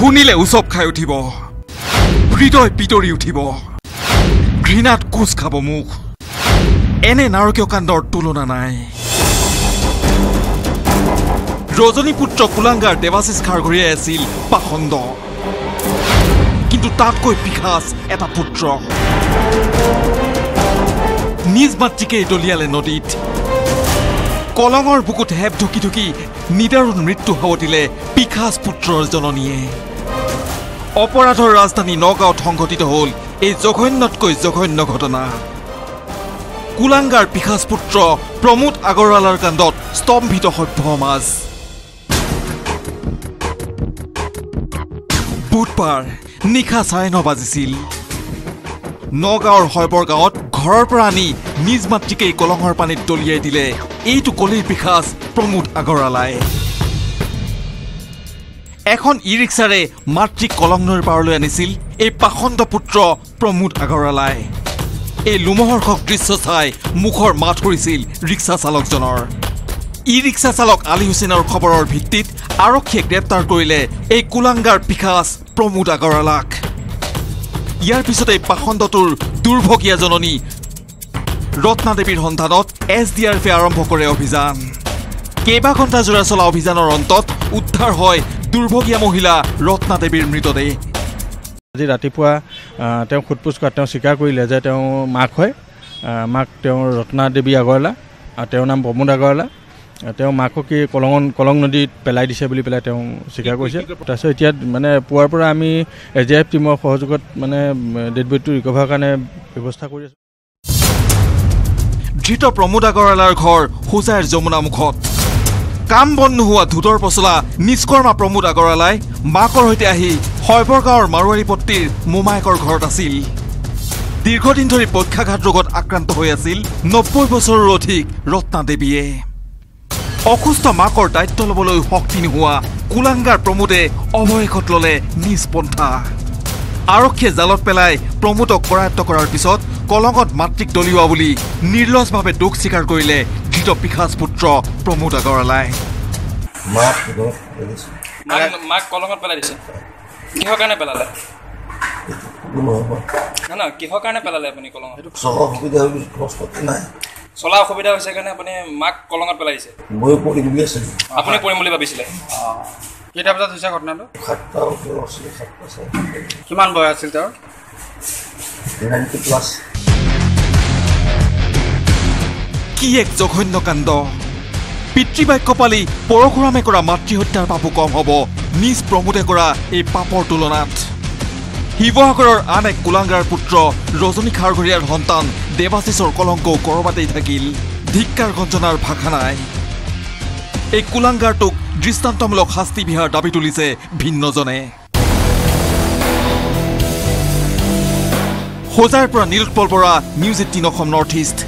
শুনিলে উচপ খাই উঠিব। হৃদয় পিতৰি উঠিব। ঘৃণাত কোচ খাব মুখ। এনে নাৰকীয় কাণ্ডৰ তুলনা নাই। ৰজনী পুত্ৰ কুলাংগাৰ দেৱাশিষ খাৰঘৰীয়াই আছিল পাখণ্ড। কিন্তু তাতকৈ পিখাচ এটা পুত্ৰ। নিজ মাতৃকেই দলিয়ালে নদীত। কলঙৰ বুকুত হেপ ঢুকি ঢুকি নিদাৰুণ মৃত্যু সাৱটিলে পিখাচ পুত্ৰৰ জননীয়ে। অপৰাধৰ ৰাজধানী নগাঁৱত সংঘটিত হ'ল এই জঘন্যতকৈ জঘন্য ঘটনা। কুলাংগাৰ পিখাচ পুত্ৰ প্ৰমোদ আগৰৱালাৰ কাণ্ডত স্তম্ভিত সভ্য সমাজ। বুধবাৰ নিশা চাৰে ন বাজিছিল। নগাঁৱৰ শৈবৰ গাঁৱত ঘৰৰ পৰা আনি নিজ মাতৃকেই কলঙৰ পানীত দলিয়াই দিলে। এইটো কলিৰ পিখাচ প্ৰমোদ আগৰৱালাই। এখন ই ৰিক্সাৰে মাতৃক কলং নৈৰ পাৰলৈ আনিছিল এই পাখণ্ড পুত্ৰ প্ৰমোদ আগৰৱালাই। এই লোমহৰ্ষক দৃশ্য চাই মুখৰ মাত সৰিছিল ৰিক্সা চালকজনৰ। ই ৰিক্সা চালক আলী হুছেইনৰ খবৰৰ ভিত্তিত আৰক্ষীয়ে গ্ৰেপ্তাৰ কৰিলে এই কুলাংগাৰ পিখাচ প্ৰমোদ আগৰৱালাক। ইয়াৰ পিছতে পাখণ্ডটোৰ দুৰ্ভগীয়া জননী ৰত্না দেৱীৰ সন্ধানত এছ ডি আৰ এফে আৰম্ভ কৰে অভিযান। কেইবা ঘণ্টাজোৰা চলা অভিযানৰ অন্তত উদ্ধাৰ হয় দুৰ্ভগীয়া মহিলা ৰত্না দেৱীৰ মৃতদেহ। আজি ৰাতিপুৱা তেওঁ সোধ পোছ কৰাত তেওঁ স্বীকাৰ কৰিলে যে তেওঁ মাক হয়। মাক তেওঁৰ ৰত্না দেৱী আগৰৱালা আৰু তেওঁৰ নাম প্ৰমোদ আগৰৱালা। তেওঁ মাকক কি কলঙন কলং নদীত পেলাই দিছে বুলি পেলাই তেওঁ স্বীকাৰ কৰিছে। তাৰপিছত এতিয়া মানে পুৱাৰ পৰা আমি এ জে এফ টীমৰ সহযোগত মানে ডেড বডিটো ৰিকভাৰৰ কাৰণে ব্যৱস্থা কৰি আছোঁ। ধৃত প্ৰমোদ আগৰৱালাৰ ঘৰ হোজাইৰ যমুনামুখত কাম বন নোহোৱা ধোঁতৰ পচলা নিষ্কৰ্মা প্ৰমোদ আগৰৱালাই মাকৰ সৈতে আহি শৈবৰ গাঁৱৰ মাৰোৱাৰী পট্টিৰ মোমায়েকৰ ঘৰত আছিল। দীৰ্ঘদিন ধৰি পক্ষাঘাত ৰোগত আক্ৰান্ত হৈ আছিল নব্বৈ বছৰৰ অধিক ৰত্না দেৱীয়ে। অসুস্থ মাকৰ দায়িত্ব ল'বলৈ শক্তি নোহোৱা কুলাংগাৰ প্ৰমোদে অৱশেষত ল'লে নিজ পন্থা আৰক্ষীয়ে জালত পেলাই প্ৰমোদক কৰায়ত্ব কৰাৰ পিছত কলঙত মাতৃক দলিওৱা বুলি নিৰ্লজভাৱে দুখ স্বীকাৰ কৰিলে ধৃত পিখাচ পুত্ৰ প্ৰমোদ আগৰৱালাই। মাক ঘৰত মাক মাক কলঙত পেলাই দিছে কিহৰ কাৰণে পেলালে? নহয় নহয় কিহৰ কাৰণে পেলালে আপুনি কলঙত? চবৰ সুবিধা হৈ গৈছে খৰচ পাতি নাই। চলা অসুবিধা হৈছে কাৰণে আপুনি মাক কলঙত পেলাই দিছে ময়ো পঢ়িম বুলি আছিলোঁ। আপুনি পৰিম বুলি ভাবিছিলে? কেইটা বজাত হৈছে ঘটনাটো? সাতটা আছিলে সাতটা। কিমান বয়স আছিল তেওঁৰ? Ninety plus. কি এক জঘন্য কাণ্ড? পিতৃবাক্য পালি পৰশুৰামে কৰা মাতৃহত্যাৰ পাপো কম হ'ব। নিজ প্ৰমোদে কৰা এই পাপৰ তুলনাত। শিৱসাগৰৰ আন এক কুলাংগাৰ পুত্ৰ ৰজনী খাৰঘৰীয়াৰ সন্তান দেৱাশিষৰ কলংকও কৰবাতেই থাকিল। ধিক্কাৰ গঞ্জনাৰ ভাষা নাই। এই কুলাংগাৰটোক দৃষ্টান্তমূলক শাস্তি বিহাৰ দাবী তুলিছে ভিন্নজনে। হোজাইৰ পৰা Nilotpal Bora news eighteen Assam north east.